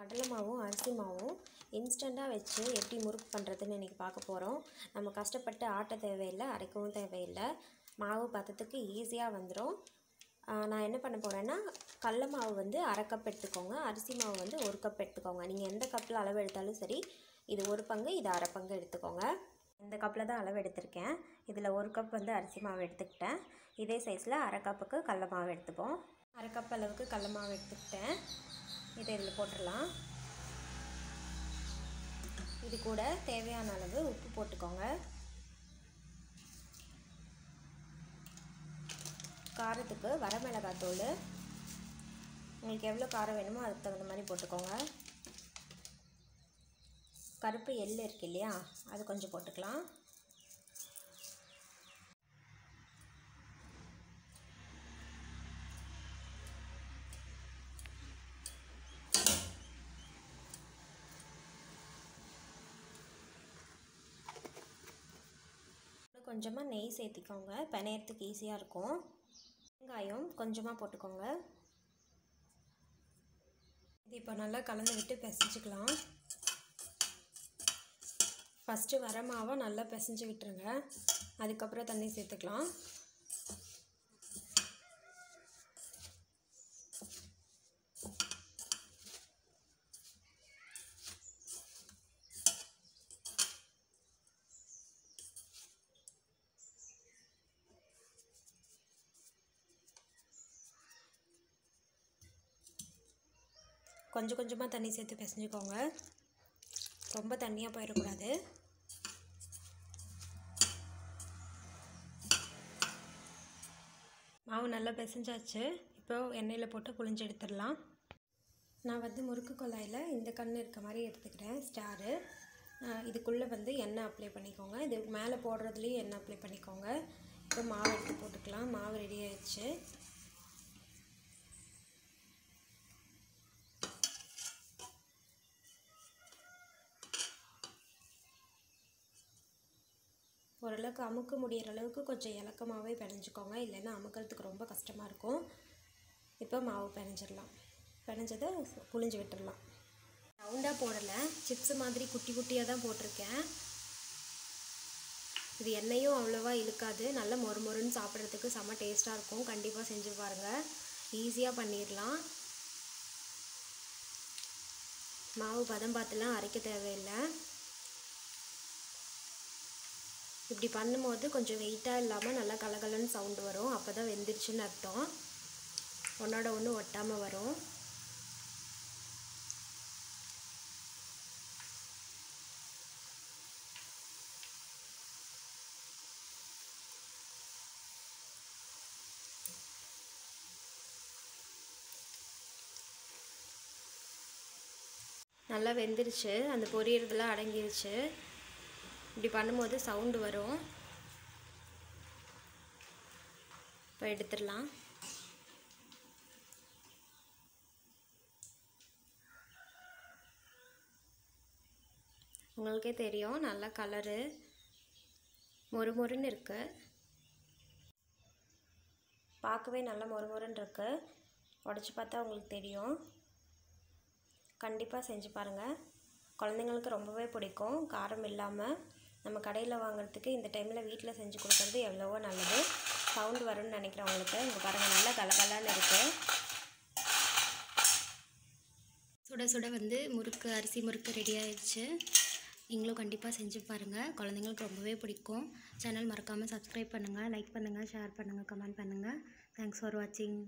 கடலை மாவும் அரிசி மாவும் இன்ஸ்டண்ட்டாக வச்சு எப்படி முறுக்கு பண்ணுறதுன்னு இன்றைக்கி பார்க்க போகிறோம் நம்ம கஷ்டப்பட்டு ஆட்ட தேவையில்லை அரைக்கவும் தேவையில்லை. மாவு பார்த்ததுக்கு ஈஸியாக வந்துடும் நான் என்ன பண்ண போகிறேன்னா கடல மாவு வந்து அரை கப் எடுத்துக்கோங்க. அரிசி மாவு வந்து ஒரு கப் எடுத்துக்கோங்க. நீங்கள் எந்த கப்பில் அளவு எடுத்தாலும் சரி இது ஒரு பங்கு இது அரை பங்கு எடுத்துக்கோங்க. இந்த கப்பில் தான் அளவு எடுத்திருக்கேன். இதில் ஒரு கப் வந்து அரிசி மாவு எடுத்துக்கிட்டேன். இதே சைஸில் அரை கப்புக்கு கடல மாவு எடுத்துப்போம். அரை கப் அளவுக்கு கடல மாவு எடுத்துக்கிட்டேன். இதை இதில் போட்டுடலாம். இது கூட தேவையான அளவு உப்பு போட்டுக்கோங்க. காரத்துக்கு வரமிளகாத்தூள். உங்களுக்கு எவ்வளோ காரம் வேணுமோ அதுக்கு தகுந்த மாதிரி போட்டுக்கோங்க. கருப்பு எள் இருக்கு இல்லையா அது கொஞ்சம் போட்டுக்கலாம். கொஞ்சமாக நெய் சேர்த்திக்கோங்க. பிணையத்துக்கு ஈஸியாக இருக்கும். வெங்காயம் கொஞ்சமாக போட்டுக்கோங்க. இது இப்போ நல்லா கலந்து விட்டு பிசைஞ்சிக்கலாம். ஃபஸ்ட்டு வர மாவை நல்லா பிசைஞ்சு விட்டுருங்க. அதுக்கப்புறம் தண்ணி சேர்த்துக்கலாம். கொஞ்சம் கொஞ்சமாக தண்ணி சேர்த்து பிசைஞ்சுக்கோங்க. ரொம்ப தண்ணியாக போயிடக்கூடாது மாவு நல்லா பிசைஞ்சாச்சு. இப்போ எண்ணெயில் போட்டு புளிஞ்சு எடுத்துடலாம். நான் வந்து முறுக்கு குழாயில் இந்த கண் இருக்க மாதிரி எடுத்துக்கிறேன் ஸ்டாரு. இதுக்குள்ளே வந்து எண்ணெய் அப்ளை பண்ணிக்கோங்க. இது மேலே போடுறதுலேயும் எண்ணெய் அப்ளை பண்ணிக்கோங்க. இப்போ மாவு எடுத்து போட்டுக்கலாம். மாவு ரெடி ஆயிடுச்சு. ஓரளவுக்கு அமுக்க முடியிற அளவுக்கு கொஞ்சம் இலக்கமாகவே பிணைஞ்சிக்கோங்க இல்லைன்னா அமுக்கிறதுக்கு ரொம்ப கஷ்டமாக இருக்கும். இப்போ மாவு பிணைஞ்சிடலாம் பிணைஞ்சதை புழிஞ்சு விட்டுடலாம். ரவுண்டாக போடலை. சிப்ஸ் மாதிரி குட்டி குட்டியாக தான் போட்டிருக்கேன். இது எண்ணெயும் அவ்வளோவா இழுக்காது. நல்ல மொறு மொறுன்னு சாப்பிட்றதுக்கு செம்ம டேஸ்ட்டாக இருக்கும். கண்டிப்பாக செஞ்சு பாருங்கள் ஈஸியாக பண்ணிடலாம். மாவு பதம் பார்த்துலாம் அரைக்க தேவையில்லை. இப்படி பண்ணும்போது கொஞ்சம் வெயிட்டாக இல்லாமல் நல்லா கலகலன்னு சவுண்டு வரும். அப்போ தான் வெந்துருச்சுன்னு அர்த்தம். ஒன்றோட ஒன்று ஒட்டாமல் வரும். நல்லா வெந்துருச்சு. அந்த பொரியறதுலாம் அடங்கிருச்சு. இப்படி பண்ணும்போது சவுண்டு வரும். இப்போ எடுத்துடலாம். உங்களுக்கே தெரியும் நல்ல கலரு. மொறு மொறுன்னு இருக்கு. பார்க்கவே நல்ல மொறு மொறுன்னு இருக்கு. உடச்சி பார்த்தா உங்களுக்கு தெரியும். கண்டிப்பாக செஞ்சு பாருங்கள் குழந்தைங்களுக்கு ரொம்பவே பிடிக்கும். காரம் இல்லாமல் நம்ம கடையில் வாங்குறதுக்கு இந்த டைமில் வீட்டில் செஞ்சு கொடுக்குறது எவ்வளவோ நல்லது. சவுண்டு வரும்னு நினைக்கிறேன் உங்களுக்கு. இங்கே பாருங்கள் நல்லா கலகலான்னு இருக்குது சுட சுட வந்து முறுக்கு அரிசி முறுக்கு ரெடி ஆயிடுச்சு. நீங்களும் கண்டிப்பாக செஞ்சு பாருங்கள் குழந்தைங்களுக்கு ரொம்பவே பிடிக்கும். சேனல் மறக்காமல் சப்ஸ்கிரைப் பண்ணுங்கள் லைக் பண்ணுங்கள் ஷேர் பண்ணுங்கள் கமெண்ட் பண்ணுங்கள் தேங்க்ஸ் ஃபார் வாட்சிங்